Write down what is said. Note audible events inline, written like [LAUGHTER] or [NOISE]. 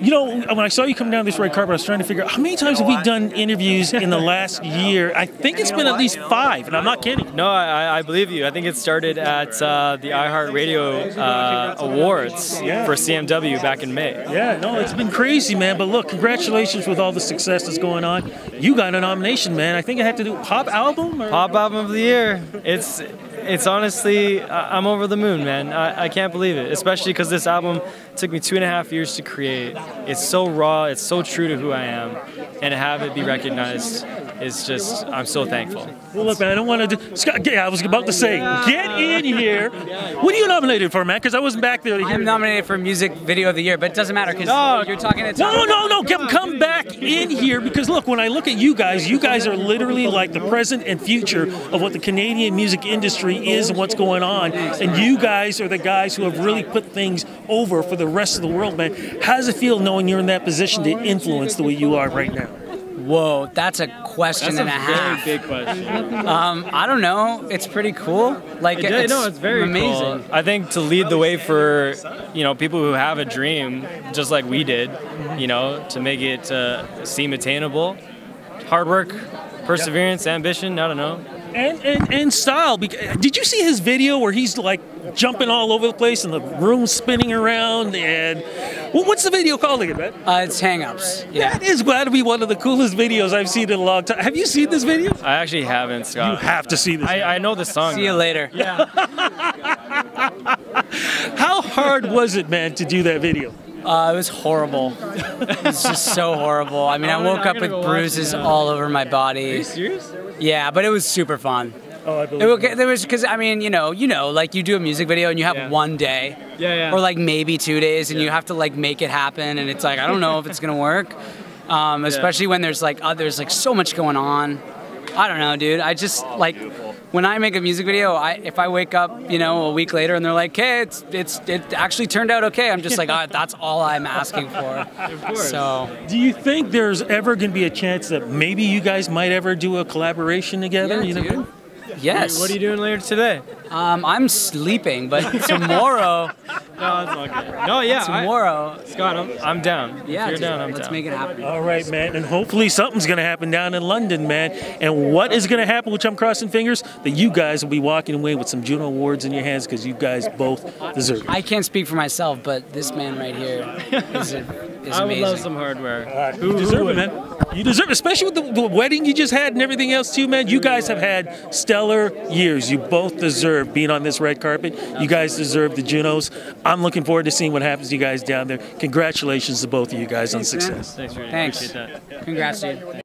You know, when I saw you come down this red carpet, I was trying to figure out how many times have we done interviews in the last year? I think it's been at least five, and I'm not kidding. No, I, I believe you. I think it started at uh, the iHeartRadio uh, Awards Yeah. for CMW back in May. Yeah, no, it's been crazy, man. But look, congratulations with all the success that's going on. You got a nomination, man. I think it had to do pop album. Or? Pop album of the year. It's it's honestly, I'm over the moon, man. I, I can't believe it, especially because this album took me two and a half years to create. It's so raw, it's so true to who I am, and to have it be recognized is just, I'm so thankful. Well, look, man, I don't want to do. Scott, yeah, I was about to say, get in here. What are you nominated for, man? Because I wasn't back there to hear. I'm nominated for Music Video of the Year, but it doesn't matter because No. you're talking to No, no, no, come, come back in here because look, when I look at you guys, you guys are literally like the present and future of what the Canadian music industry is and what's going on. And you guys are the guys who have really put things over for the rest of the world, man. How does it feel knowing you're in that position to influence the way you are right now? Whoa, that's a question and a half. big question. Um, I don't know. It's pretty cool. Like, it's, no, it's very amazing. cool. I think to lead the way for you know people who have a dream, just like we did, you know, to make it uh, seem attainable, hard work, perseverance, ambition. I don't know. And, and, and style. Did you see his video where he's like jumping all over the place and the room's spinning around? And well, what's the video called again, man? Uh, it's hang-ups. Yeah. That is got to be one of the coolest videos I've seen in a long time. Have you seen this video? I actually haven't, You have to see this. I, I know the song. See you though. later. [LAUGHS] How hard was it, man, to do that video? Uh, it was horrible. It was just so horrible. I mean, [LAUGHS] I Oh, woke up with bruises all over my body. Serious? Yeah, but it was super fun. Oh, I believe. wa- there was because I mean, you know, you know, like you do a music video and you have Yeah. one day, Yeah, yeah. or like maybe two days, and you have to like make it happen, and it's like I don't know if it's gonna work, um, [LAUGHS] especially when there's like uh, there's like so much going on. I don't know, dude. I just like when I make a music video. I if I wake up, you know, a week later and they're like, "Hey, it's it's it actually turned out okay." I'm just like, ah, that's all I'm asking for. [LAUGHS] Of course. So Do you think there's ever going to be a chance that maybe you guys might ever do a collaboration together? yeah, you know? dude. [LAUGHS] Yes. What are you doing later today? Um, I'm sleeping, but [LAUGHS] tomorrow, No, it's all good. No, yeah. I- tomorrow, Scott, I'm, I'm down. yeah, you're dude, down, I'm let's down. make it happen. All right, man. And hopefully something's going to happen down in London, man. And what is going to happen, which I'm crossing fingers, that you guys will be walking away with some Juno Awards in your hands because you guys both deserve it. I can't speak for myself, but this man right here is, a, is I would amazing. love some hardware. You deserve it, man. You deserve it, especially with the, the wedding you just had and everything else too, man. You guys have had stellar years. You both deserve being on this red carpet. You guys deserve the Junos. I'm looking forward to seeing what happens to you guys down there. Congratulations to both of you guys on Thanks, man. success. Thanks, Randy. Thanks. Appreciate that. Congrats, dude.